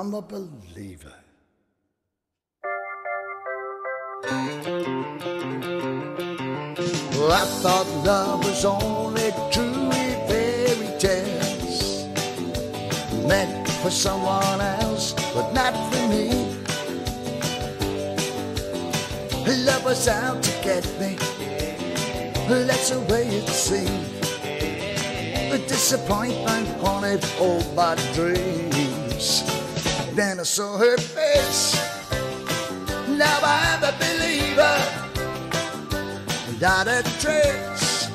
I'm a believer. Well, I thought love was only true fairy tales, meant for someone else, but not for me. Love was out to get me, that's the way it seemed. A disappointment haunted all my dreams. Then I saw her face. Now I'm a believer. Not a trace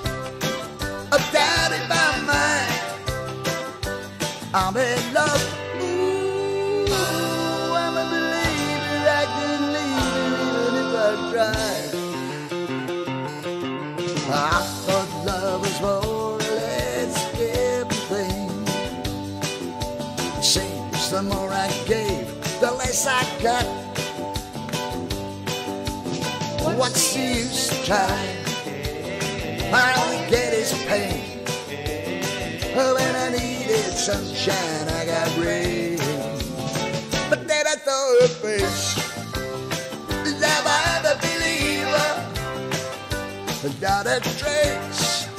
of doubt in my mind. I'm in love. Ooh, I'm a believer. I can leave even if I tried. I thought love was more or everything. The more I gave, the less I got. What's the use trying? All I get is pain. When I needed sunshine, I got rain. But then I saw her face. Love, I'm a believer. Not a trace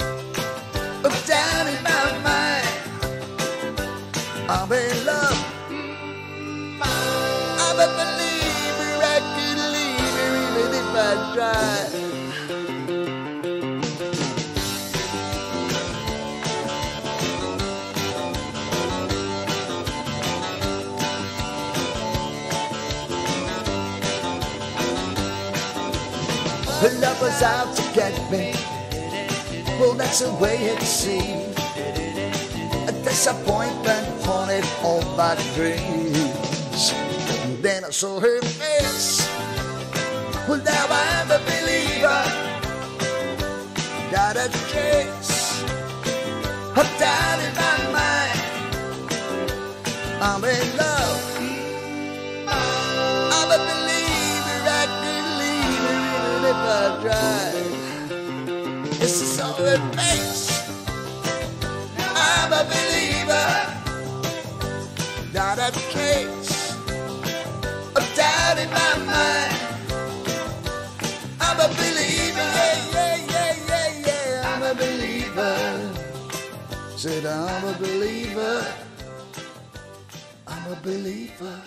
of I'm a believer. I can leave her even if I try. Love was out to get me. Well, that's the way it seemed. A disappointment haunted all my dreams. I saw her face. Well, now I'm a believer. Not a trace of doubt in my mind. I'm in love. I'm a believer. I leave her even if I tried. This is all it makes. I'm a believer. Not a trace Said I'm a believer. I'm a believer.